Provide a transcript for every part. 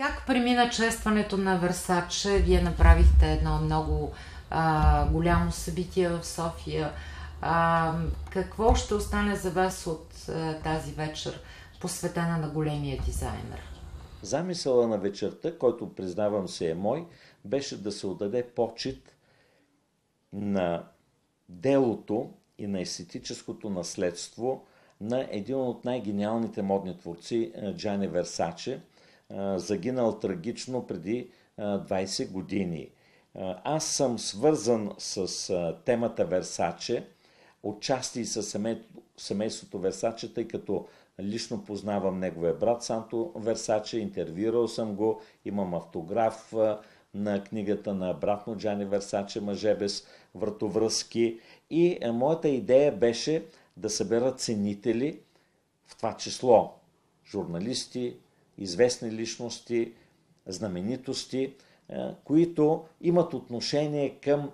Как премина честването на Версаче? Вие направихте едно много а, голямо събитие в София. А, какво ще остане за вас от а, тази вечер, посветена на големия дизайнер? Замисъла на вечерта, който признавам се е мой, беше да се отдаде почет на делото и на естетическото наследство на един от най-гениалните модни творци, Джани Версаче, загинал трагично преди 20 години. Аз съм свързан с темата Версаче, отчасти с семейството Версаче, тъй като лично познавам неговия брат Санто Версаче, интервюирал съм го, имам автограф на книгата на братно Джани Версаче, Мъже без вратовръзки. И моята идея беше да събера ценители, в това число журналисти, известни личности, знаменитости, които имат отношение към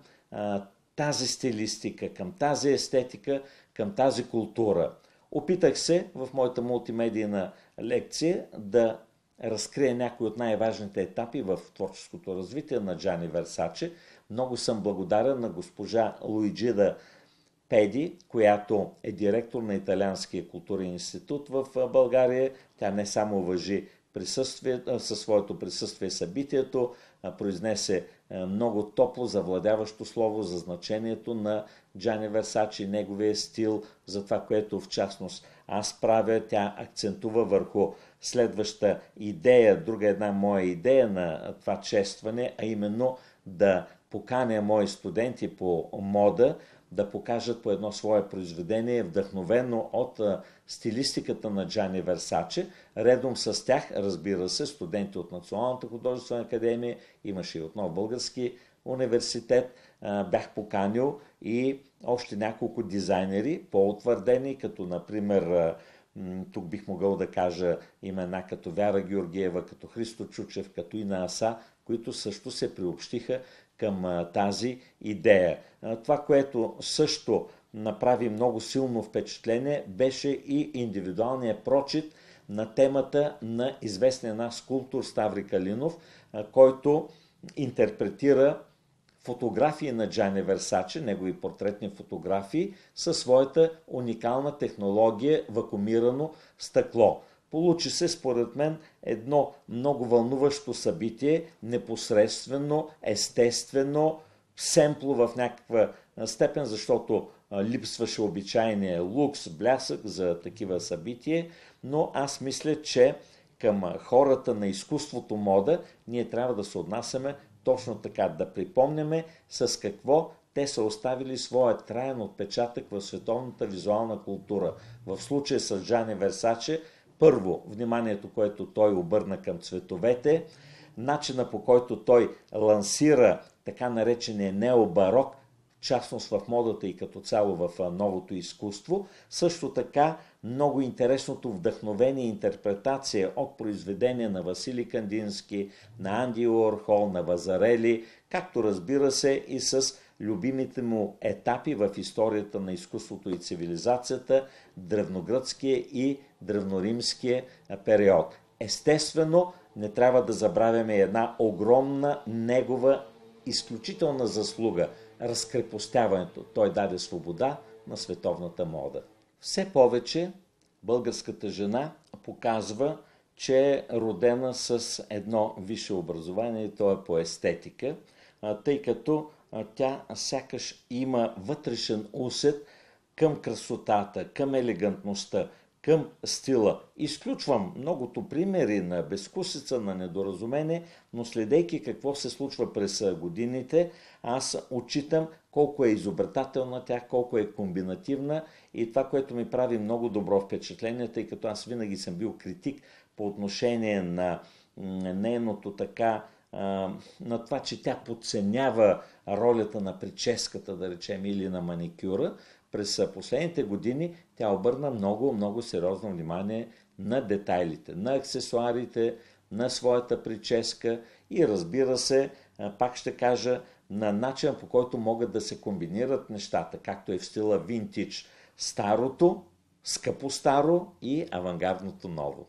тази стилистика, към тази естетика, към тази култура. Опитах се в моята мултимедийна лекция да разкрия някои от най-важните етапи в творческото развитие на Джани Версаче. Много съм благодарен на госпожа Луиджида Педи, която е директор на Италианския културен институт в България. Тя не само въжи със своето присъствие събитието, произнесе много топло завладяващо слово за значението на Джани Версачи, неговия стил, за това, което в частност аз правя. Тя акцентува върху следваща идея, друга една моя идея на това честване, а именно да поканя мои студенти по мода да покажат по едно свое произведение, вдъхновено от стилистиката на Джани Версаче. Редом с тях, разбира се, студенти от Националната художествена академия, имаше и отново български университет, бях поканил и още няколко дизайнери, по-утвърдени, като например тук бих могъл да кажа имена като Вяра Георгиева, като Христо Чучев, като Ина Аса, които също се приобщиха към тази идея. Това, което също направи много силно впечатление, беше и индивидуалният прочит на темата на известния наш скулптор Ставри Калинов, който интерпретира фотографии на Джани Версаче, негови портретни фотографии, със своята уникална технология вакуумирано стъкло. Получи се, според мен, едно много вълнуващо събитие, непосредствено, естествено, семпло в някаква степен, защото липсваше обичайния лукс, блясък за такива събития, но аз мисля, че към хората на изкуството мода ние трябва да се отнасяме точно така, да припомняме с какво те са оставили своя траен отпечатък в световната визуална култура. В случая с Джани Версаче – първо, вниманието, което той обърна към цветовете, начина по който той лансира така наречения необарок, частност в модата и като цяло в новото изкуство. Също така много интересното вдъхновение и интерпретация от произведения на Васили Кандински, на Анди Уорхол, на Вазарели, както разбира се и с любимите му етапи в историята на изкуството и цивилизацията, древногръцкия и древноримския период. Естествено, не трябва да забравяме една огромна негова изключителна заслуга – разкрепостяването. Той даде свобода на световната мода. Все повече българската жена показва, че е родена с едно висше образование и то е по естетика, тъй като тя сякаш има вътрешен усет към красотата, към елегантността, към стила. Изключвам многото примери на безкусица, на недоразумение, но следейки какво се случва през годините, аз отчитам колко е изобретателна тя, колко е комбинативна и това, което ми прави много добро впечатление, тъй като аз винаги съм бил критик по отношение на нейното така на това, че тя подценява ролята на прическата, да речем, или на маникюра, през последните години тя обърна много, много сериозно внимание на детайлите, на аксесуарите, на своята прическа и разбира се, пак ще кажа, на начин по който могат да се комбинират нещата, както е в стила винтидж, старото, скъпо старо и авангардното ново.